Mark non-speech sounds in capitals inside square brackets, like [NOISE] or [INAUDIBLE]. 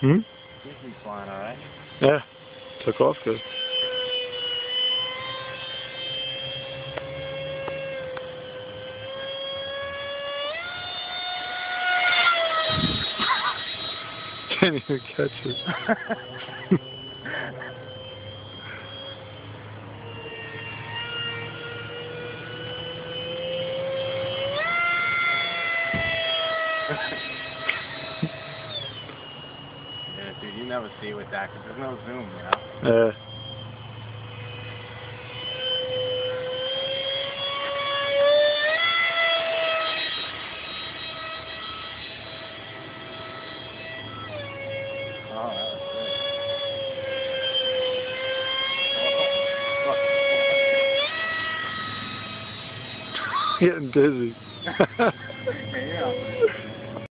Hmm? Disney's flying alright. Yeah. Took off good. [LAUGHS] Can't even catch it. [LAUGHS] yeah, dude, you never see with that because there's no zoom, you know? Yeah. Oh, that was good. Getting dizzy. [LAUGHS] [LAUGHS] yeah.